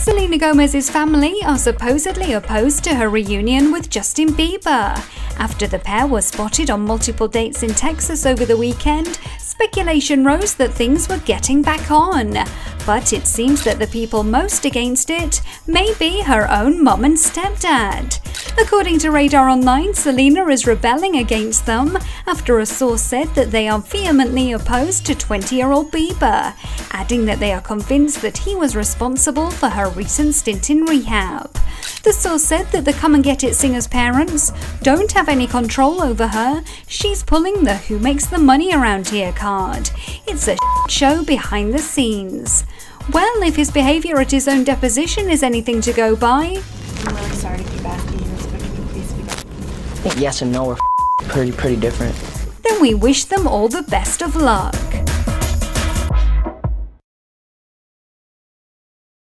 Selena Gomez's family are supposedly opposed to her reunion with Justin Bieber. After the pair were spotted on multiple dates in Texas over the weekend, speculation rose that things were getting back on. But it seems that the people most against it may be her own mum and stepdad. According to Radar Online, Selena is rebelling against them after a source said that they are vehemently opposed to 20 year old Bieber, adding that they are convinced that he was responsible for her recent stint in rehab. The source said that the Come and Get It singer's parents don't have any control over her. She's pulling the who makes the money around here card. It's a show behind the scenes. Well, if his behaviour at his own deposition is anything to go by, I'm really sorry to keep asking I think yes and no are pretty, pretty different. then we wish them all the best of luck.